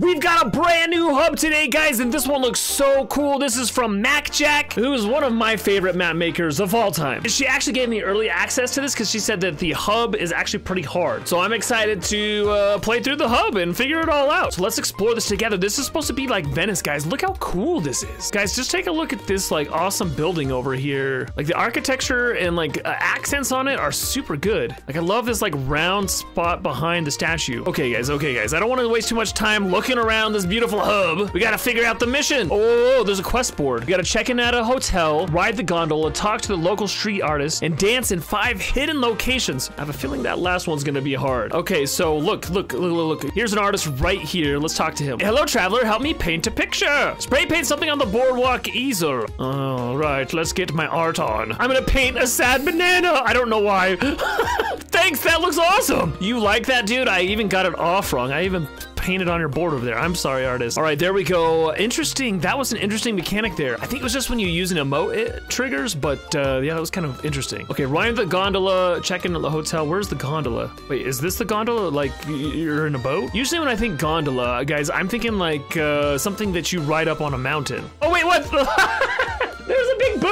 We've got a brand new hub today, guys, and this one looks so cool. This is from MackJack, who is one of my favorite map makers of all time. She actually gave me early access to this because she said that the hub is actually pretty hard. So I'm excited to uh, play through the hub and figure it all out. So let's explore this together. This is supposed to be like Venice, guys. Look how cool this is. Guys, just take a look at this like awesome building over here. Like the architecture and like uh, accents on it are super good. Like I love this like round spot behind the statue. Okay, guys, okay, guys. I don't want to waste too much time looking around this beautiful hub. We gotta figure out the mission. Oh, oh, oh, there's a quest board. We gotta check in at a hotel, ride the gondola, talk to the local street artist, and dance in five hidden locations. I have a feeling that last one's gonna be hard. Okay, so look, look, look, look. Here's an artist right here. Let's talk to him. Hello, traveler. Help me paint a picture. Spray paint something on the boardwalk easel. All right, let's get my art on. I'm gonna paint a sad banana. I don't know why. Thanks, that looks awesome. You like that, dude? I even got it off wrong. I even painted on your board over there. I'm sorry, artist. All right, there we go. Interesting. That was an interesting mechanic there. I think it was just when you use an emote, it triggers, but uh, yeah, that was kind of interesting. Okay, ride the gondola, check in at the hotel. Where's the gondola? Wait, is this the gondola? Like you're in a boat? Usually when I think gondola, guys, I'm thinking like uh, something that you ride up on a mountain. Oh wait, what?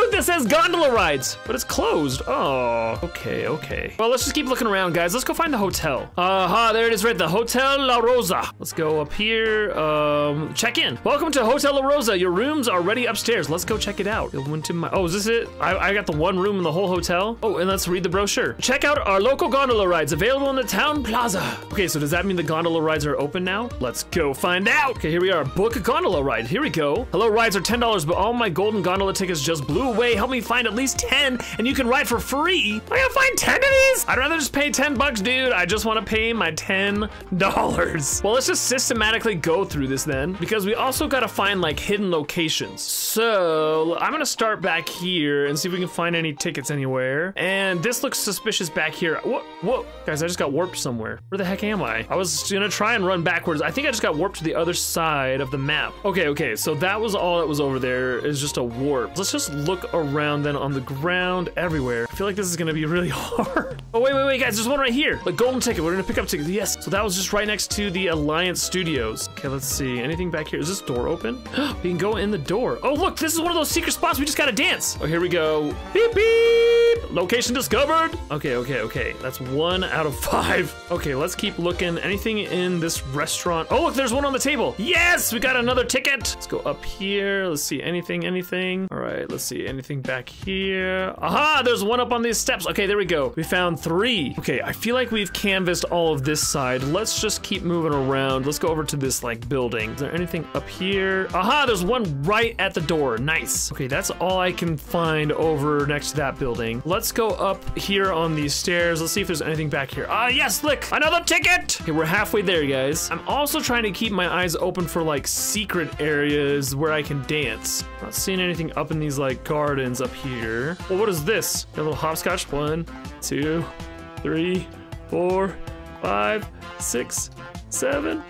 Booth that says gondola rides, but it's closed. Oh, okay, okay. Well, let's just keep looking around, guys. Let's go find the hotel. Aha, there it is right, the Hotel La Rosa. Let's go up here, um, check in. Welcome to Hotel La Rosa. Your rooms are ready upstairs. Let's go check it out. It went to my, oh, is this it? I, I got the one room in the whole hotel. Oh, and let's read the brochure. Check out our local gondola rides available in the town plaza. Okay, so does that mean the gondola rides are open now? Let's go find out. Okay, here we are. Book a gondola ride. Here we go. Hello, rides are $10, but all my golden gondola tickets just blew away. Help me find at least 10 and you can ride for free. I gotta find 10 of these? I'd rather just pay 10 bucks, dude. I just wanna pay my $10. Well, let's just systematically go through this then because we also gotta find like hidden locations. So I'm gonna start back here and see if we can find any tickets anywhere. And this looks suspicious back here. What? Whoa, guys, I just got warped somewhere. Where the heck am I? I was gonna try and run backwards. I think I just got warped to the other side of the map. Okay, okay, so that was all that was over there is just a warp. Let's just look around then on the ground everywhere. I feel like this is gonna be really hard. Oh, wait, wait, wait, guys, there's one right here. The golden ticket, we're gonna pick up tickets. Yes, so that was just right next to the Alliance Studios. Okay, let's see, anything back here? Is this door open? we can go in the door. Oh, look, this is one of those secret spots. We just gotta dance. Oh, here we go. Beep, beep. Location discovered. Okay, okay, okay. That's one out of five. Okay, let's keep looking. Anything in this restaurant? Oh, look, there's one on the table. Yes, we got another ticket. Let's go up here. Let's see, anything, anything. All right, let's see, anything back here. Aha, there's one up on these steps. Okay, there we go. We found three. Okay, I feel like we've canvassed all of this side. Let's just keep moving around. Let's go over to this like building. Is there anything up here? Aha, there's one right at the door. Nice. Okay, that's all I can find over next to that building. Let's go up here on these stairs. Let's see if there's anything back here. Ah, yes, look, another ticket. Okay, we're halfway there, guys. I'm also trying to keep my eyes open for like secret areas where I can dance. Not seeing anything up in these like gardens up here. Well, what is this? A little hopscotch. One, two, three, four, five, six, seven,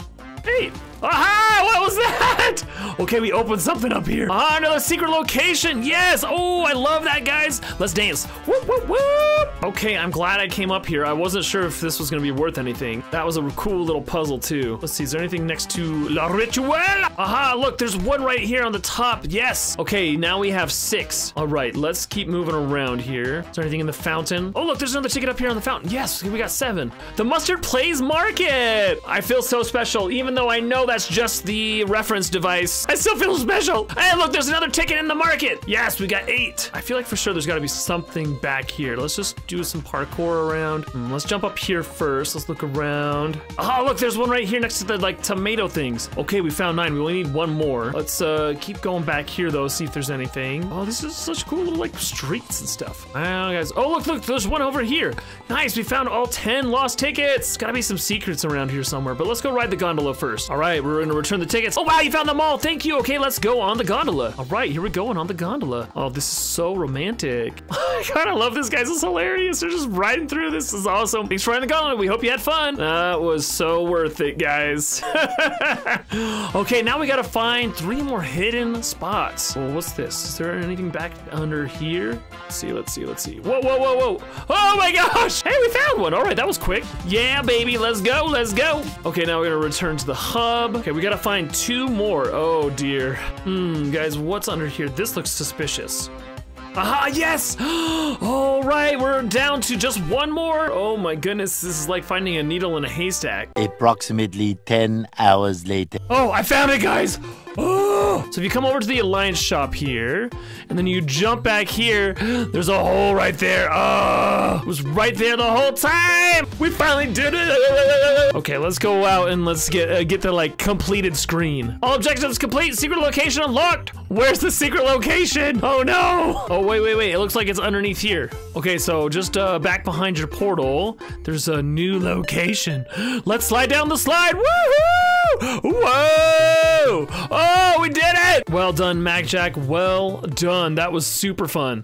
eight. Aha! What was that? Okay, we opened something up here. Ah, another secret location. Yes. Oh, I love that, guys. Let's dance. Whoop, whoop, whoop. Okay, I'm glad I came up here. I wasn't sure if this was gonna be worth anything. That was a cool little puzzle too. Let's see, is there anything next to La Rituel? Aha, look, there's one right here on the top. Yes. Okay, now we have six. All right, let's keep moving around here. Is there anything in the fountain? Oh, look, there's another ticket up here on the fountain. Yes, we got seven. The Mustard Plays Market. I feel so special, even though I know that's just the reference device. I still feel special. Hey, look, there's another ticket in the market. Yes, we got eight. I feel like for sure there's gotta be something back here. Let's just do some parkour around. Hmm, let's jump up here first. Let's look around. Oh, look, there's one right here next to the like tomato things. Okay, we found nine. We only need one more. Let's uh keep going back here though, see if there's anything. Oh, this is such cool little like streets and stuff. Wow, guys. Oh, look, look, there's one over here. Nice, we found all 10 lost tickets. Gotta be some secrets around here somewhere, but let's go ride the gondola first. All right, we're gonna return the tickets. Oh wow, you found them all. Thank you. Okay, let's go on the gondola. All right, here we go on the gondola. Oh, this is so romantic. Oh I kind of love this, guys. Is hilarious. They're just riding through. This is awesome. Thanks for riding the gondola. We hope you had fun. That was so worth it, guys. okay, now we gotta find three more hidden spots. Well, what's this? Is there anything back under here? Let's see, let's see, let's see. Whoa, whoa, whoa, whoa. Oh my gosh. Hey, we found one. All right, that was quick. Yeah, baby, let's go, let's go. Okay, now we're gonna return to the hub. Okay, we gotta find two more. Oh dear. Hmm, guys, what's under here? This looks suspicious. Aha, yes! All right, we're down to just one more. Oh my goodness, this is like finding a needle in a haystack. Approximately 10 hours later. Oh, I found it, guys! Oh! So if you come over to the Alliance shop here, and then you jump back here, there's a hole right there. Oh, it was right there the whole time! We finally did it! Okay, let's go out and let's get uh, get the like completed screen. All objectives complete, secret location unlocked! Where's the secret location? Oh no! Oh, wait, wait, wait, it looks like it's underneath here. Okay, so just uh, back behind your portal, there's a new location. Let's slide down the slide, woohoo! Whoa! Oh, we did it! Well done, MackJack. Well done. That was super fun.